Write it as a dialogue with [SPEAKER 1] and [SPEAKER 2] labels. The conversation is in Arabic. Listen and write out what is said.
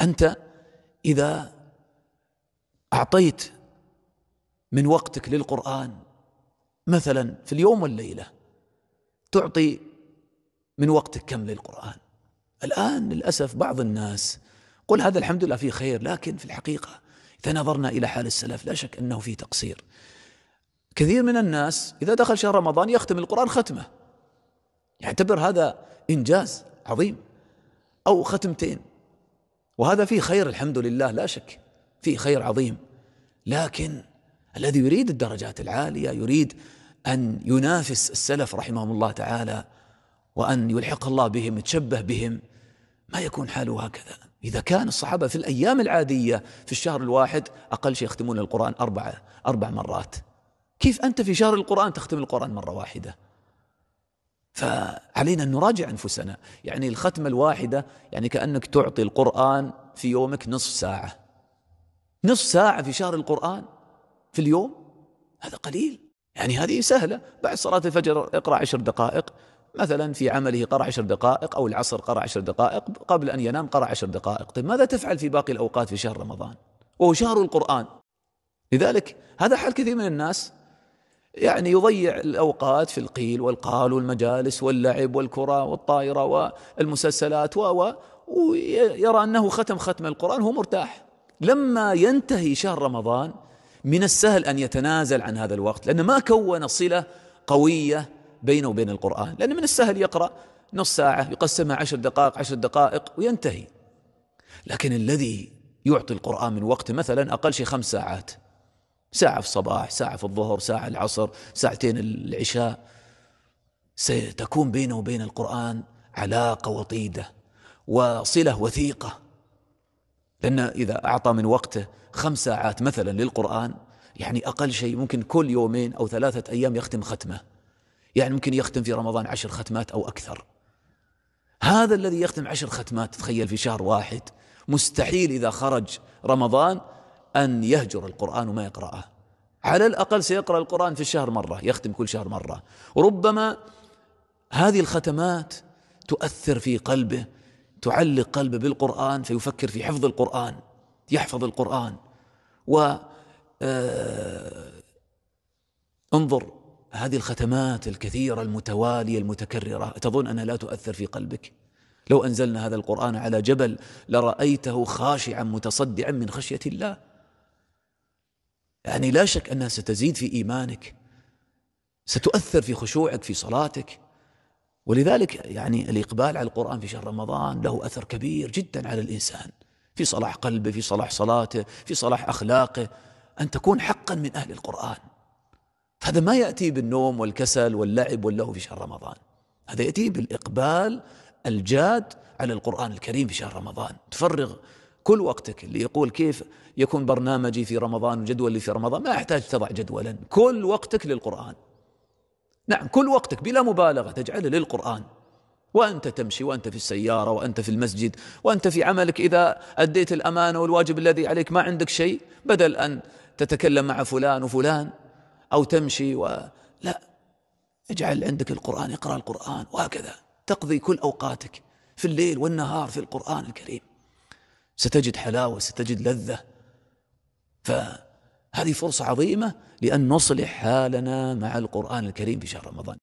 [SPEAKER 1] أنت إذا أعطيت من وقتك للقرآن مثلا في اليوم والليلة تعطي من وقتك كم للقرآن؟ الآن للأسف بعض الناس قل هذا الحمد لله فيه خير لكن في الحقيقة إذا نظرنا إلى حال السلف لا شك أنه فيه تقصير. كثير من الناس إذا دخل شهر رمضان يختم القرآن ختمة. يعتبر هذا إنجاز عظيم. أو ختمتين. وهذا فيه خير الحمد لله لا شك. فيه خير عظيم. لكن الذي يريد الدرجات العالية يريد أن ينافس السلف رحمهم الله تعالى وأن يلحق الله بهم يتشبه بهم ما يكون حاله هكذا. إذا كان الصحابة في الأيام العادية في الشهر الواحد أقل شيء يختمون القرآن أربع أربع مرات. كيف أنت في شهر القرآن تختم القرآن مرة واحدة؟ فعلينا أن نراجع أنفسنا. يعني الختمة الواحدة يعني كأنك تعطي القرآن في يومك نصف ساعة. نصف ساعة في شهر القرآن في اليوم؟ هذا قليل. يعني هذه سهلة. بعد صلاة الفجر اقرأ عشر دقائق. مثلا في عمله قرأ عشر دقائق أو العصر قرأ عشر دقائق قبل أن ينام قرأ عشر دقائق. طيب ماذا تفعل في باقي الأوقات في شهر رمضان؟ وهو شهر القرآن. لذلك هذا حال كثير من الناس يعني يضيع الأوقات في القيل والقال والمجالس واللعب والكرة والطائرة والمسلسلات و ويرى أنه ختم ختم القرآن هو مرتاح. لما ينتهي شهر رمضان من السهل أن يتنازل عن هذا الوقت لأنه ما كون صلة قوية بينه وبين القرآن لأن من السهل يقرأ نص ساعة يقسمها عشر دقائق عشر دقائق وينتهي. لكن الذي يعطي القرآن من وقت مثلا أقل شيء خمس ساعات ساعة في الصباح ساعة في الظهر ساعة العصر ساعتين العشاء. ستكون بينه وبين القرآن علاقة وطيدة وصلة وثيقة. لأن إذا أعطى من وقته خمس ساعات مثلا للقرآن يعني أقل شيء ممكن كل يومين أو ثلاثة أيام يختم ختمة. يعني ممكن يختم في رمضان عشر ختمات أو أكثر. هذا الذي يختم عشر ختمات تخيل في شهر واحد مستحيل إذا خرج رمضان أن يهجر القرآن وما يقرأه. على الأقل سيقرأ القرآن في الشهر مرة يختم كل شهر مرة. وربما هذه الختمات تؤثر في قلبه تعلق قلبه بالقرآن فيفكر في حفظ القرآن يحفظ القرآن. و آه، انظر هذه الختمات الكثيرة المتوالية المتكررة تظن أنها لا تؤثر في قلبك؟ لو أنزلنا هذا القرآن على جبل لرأيته خاشعا متصدعا من خشية الله يعني لا شك أنها ستزيد في إيمانك ستؤثر في خشوعك في صلاتك. ولذلك يعني الإقبال على القرآن في شهر رمضان له أثر كبير جدا على الإنسان. في صلاح قلبه في صلاح صلاته في صلاح أخلاقه أن تكون حقا من أهل القرآن. هذا ما يأتي بالنوم والكسل واللعب واللهو في شهر رمضان. هذا يأتي بالإقبال الجاد على القرآن الكريم في شهر رمضان. تفرغ كل وقتك اللي يقول كيف يكون برنامجي في رمضان وجدولي في رمضان ما يحتاج تضع جدولا. كل وقتك للقرآن. نعم كل وقتك بلا مبالغة تجعله للقرآن. وأنت تمشي وأنت في السيارة وأنت في المسجد وأنت في عملك. إذا أديت الأمانة والواجب الذي عليك ما عندك شيء بدل أن تتكلم مع فلان وفلان أو تمشي و... لا. اجعل عندك القرآن اقرأ القرآن وهكذا. تقضي كل أوقاتك في الليل والنهار في القرآن الكريم. ستجد حلاوة ستجد لذة. فهذه فرصة عظيمة لأن نصلح حالنا مع القرآن الكريم في شهر رمضان.